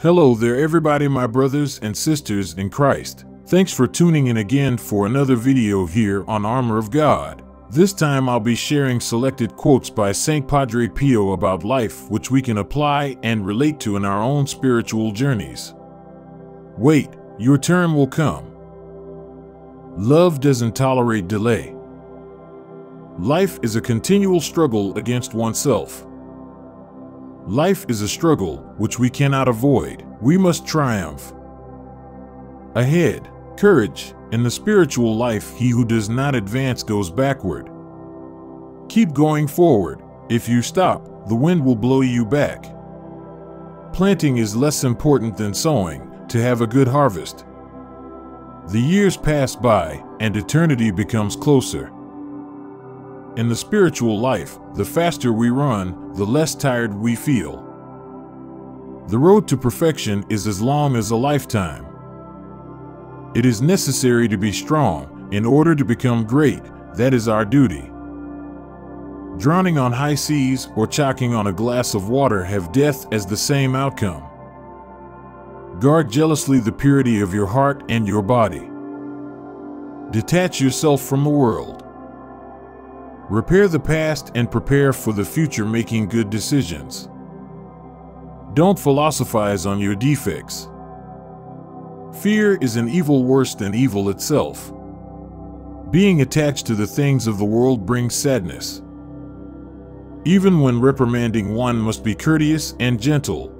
Hello there, everybody, my brothers and sisters in Christ. Thanks for tuning in again for another video here on Armor of God. This time I'll be sharing selected quotes by St. Padre Pio about life which we can apply and relate to in our own spiritual journeys. Wait, your turn will come. Love doesn't tolerate delay. Life is a continual struggle against oneself. Life is a struggle which we cannot avoid. We must triumph. Ahead, courage. In the spiritual life, he who does not advance goes backward. Keep going forward. If you stop, the wind will blow you back. Planting is less important than sowing to have a good harvest. The years pass by, and eternity becomes closer. In the spiritual life, the faster we run, the less tired we feel. The road to perfection is as long as a lifetime. It is necessary to be strong in order to become great. That is our duty. Drowning on high seas or choking on a glass of water have death as the same outcome. Guard jealously the purity of your heart and your body. Detach yourself from the world. Repair the past and prepare for the future making good decisions. Don't philosophize on your defects. Fear is an evil worse than evil itself. Being attached to the things of the world brings sadness. Even when reprimanding one must be courteous and gentle.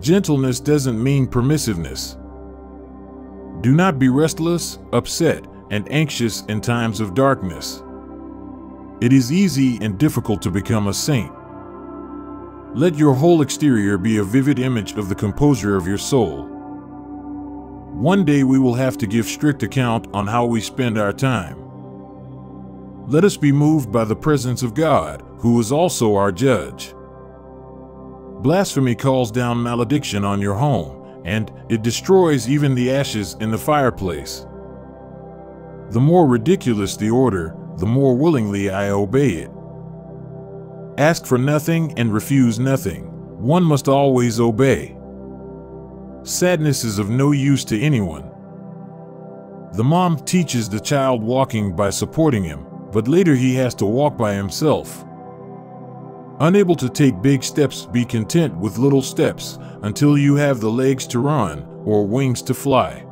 Gentleness doesn't mean permissiveness. Do not be restless, upset, and anxious in times of darkness. It is easy and difficult to become a saint. Let your whole exterior be a vivid image of the composure of your soul. One day we will have to give strict account on how we spend our time. Let us be moved by the presence of God, who is also our judge. Blasphemy calls down malediction on your home, and it destroys even the ashes in the fireplace. The more ridiculous the order, the more willingly I obey it. Ask for nothing and refuse nothing. One must always obey. Sadness is of no use to anyone. The mom teaches the child walking by supporting him, but later he has to walk by himself. Unable to take big steps, be content with little steps until you have the legs to run or wings to fly.